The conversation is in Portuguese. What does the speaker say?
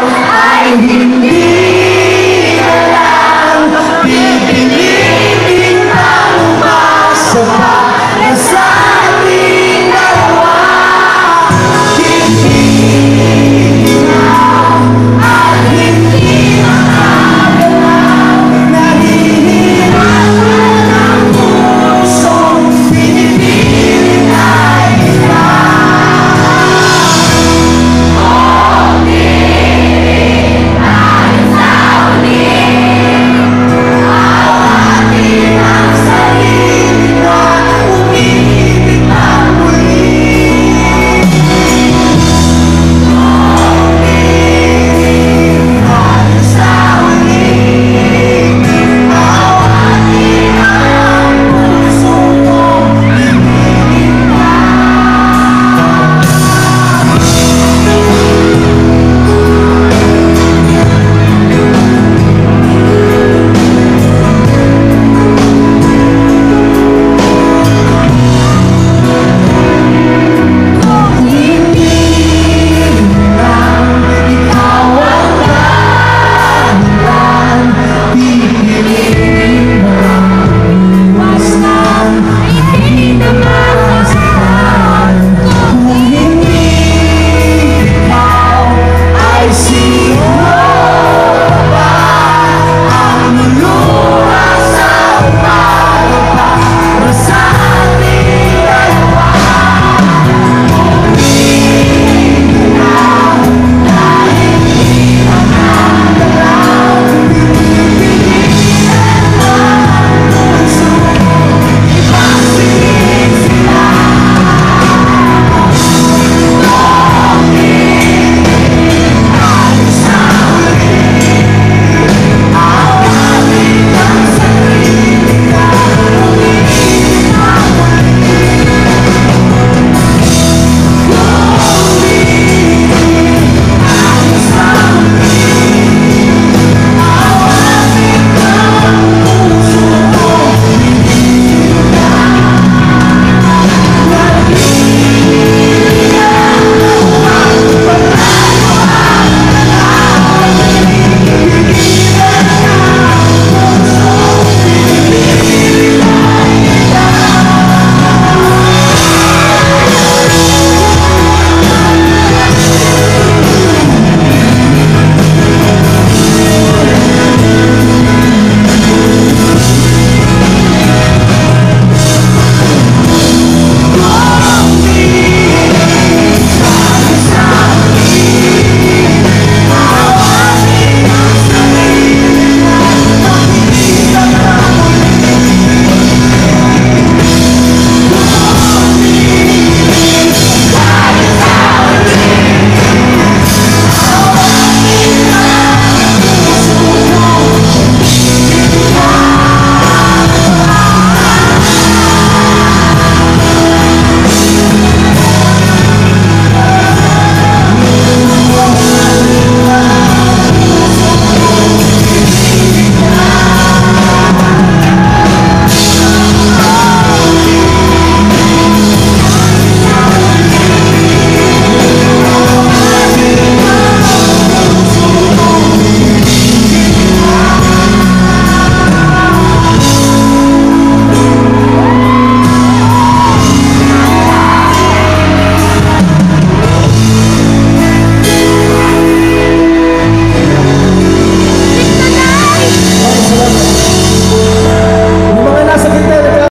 Ai, hindi